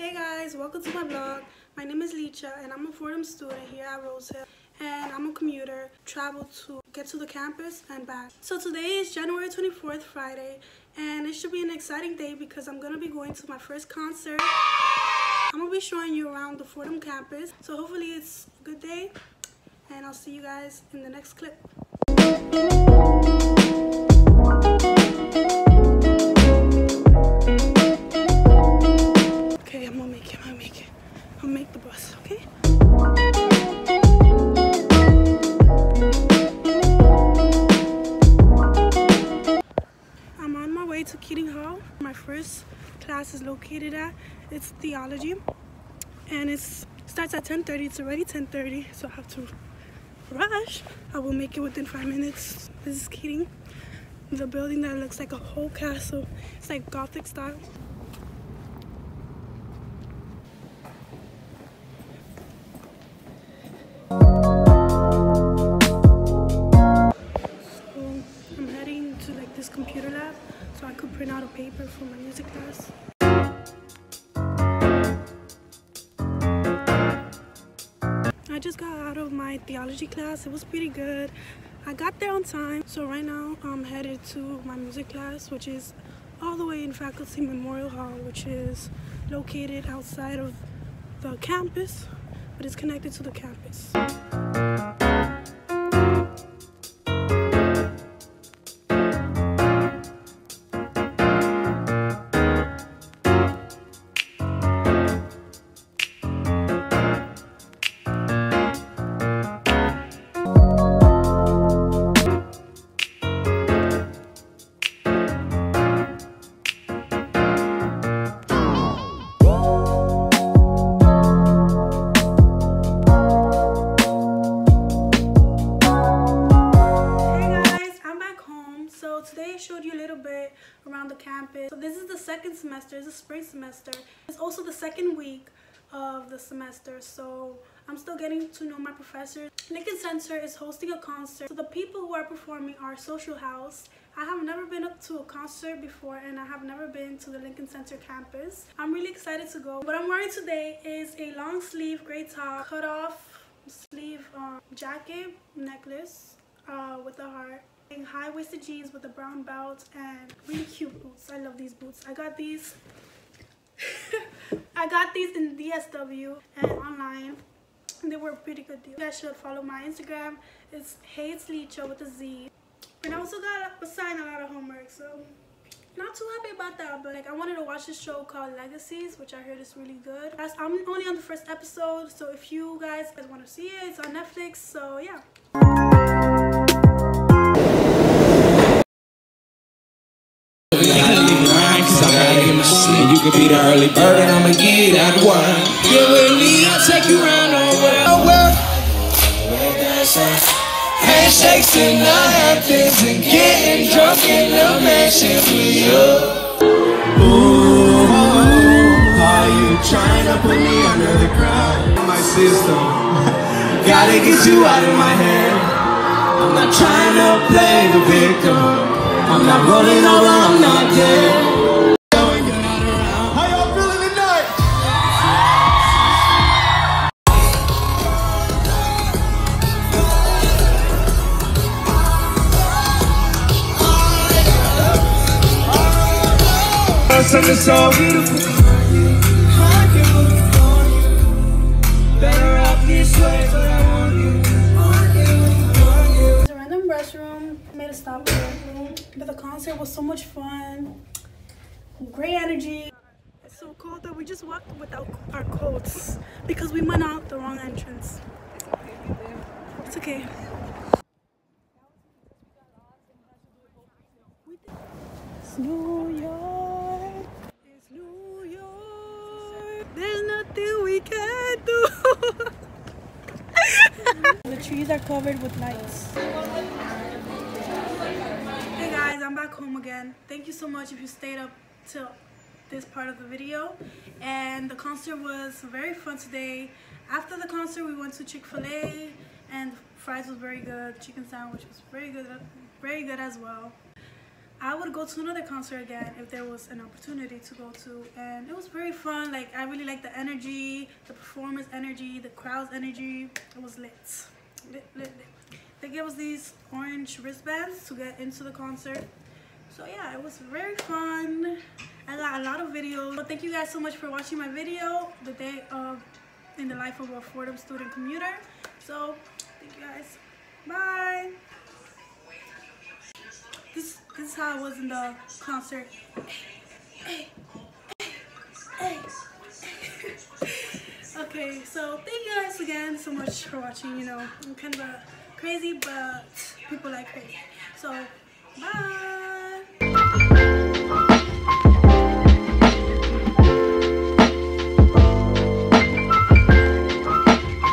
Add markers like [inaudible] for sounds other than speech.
Hey guys, welcome to my vlog. My name is Licha and I'm a Fordham student here at Rosehill and I'm a commuter, travel to get to the campus and back. So today is January 24th, Friday, and it should be an exciting day because I'm gonna be going to my first concert. I'm gonna be showing you around the Fordham campus, so hopefully it's a good day and I'll see you guys in the next clip. To Keating Hall. My first class is located at. It's theology. And it starts at 10.30. It's already 10.30, so I have to rush. I will make it within five minutes. This is Keating. The building that looks like a whole castle. It's like Gothic style. So I could print out a paper for my music class. I just got out of my theology class. It was pretty good. I got there on time. So right now I'm headed to my music class, which is all the way in Faculty Memorial Hall, which is located outside of the campus, but it's connected to the campus. Showed you a little bit around the campus. So this is the second semester, it's a spring semester. It's also the second week of the semester. So I'm still getting to know my professors. Lincoln Center is hosting a concert. So the people who are performing are Social House. I have never been up to a concert before and I have never been to the Lincoln Center campus. I'm really excited to go. What I'm wearing today is a long sleeve gray top, cut off sleeve um, jacket, necklace uh, with a heart, high-waisted jeans with a brown belt, and really cute boots. I love these boots. I got these. [laughs] I got these in DSW and online. And they were a pretty good deal. You guys should follow my Instagram. It's HeyItzLicha with a Z. And I also got assigned a lot of homework, so not too happy about that, but like I wanted to watch this show called Legacies, which I heard is really good. That's, I'm only on the first episode, so if you guys guys want to see it, it's on Netflix. So yeah. And you can be the early bird and I'ma get that one. Get with me, I'll take you around the world. Handshakes and the Hamptons and getting drunk in the mansion with you. Ooh, are you trying to put me under the ground? My system, gotta get you out of my head. I'm not trying to play the victim. I'm not rolling over, I'm not dead. How y'all feeling tonight? Something so beautiful. Better off this way, Mm-hmm. but the concert was so much fun. Great energy. It's so cold that we just walked without our coats because we went out the wrong entrance. It's okay. It's New York. It's New York. There's nothing we can do. [laughs] the trees are covered with lights. I'm back home again. Thank you so much if you stayed up till this part of the video. And the concert was very fun today. After the concert, we went to Chick-fil-A and fries was very good. Chicken sandwich was very good, very good as well. I would go to another concert again if there was an opportunity to go to. And it was very fun. Like, I really liked the energy, the performance energy, the crowd's energy. It was lit. Lit, lit, lit. Gave us these orange wristbands to get into the concert. So yeah, it was very fun. I got a lot of videos. So thank you guys so much for watching my video, the day of in the life of a Fordham student commuter. So thank you guys. Bye. This this is how I was in the concert. [laughs] okay, so thank you guys again so much for watching. You know, I'm kind of crazy, but people like crazy. So bye.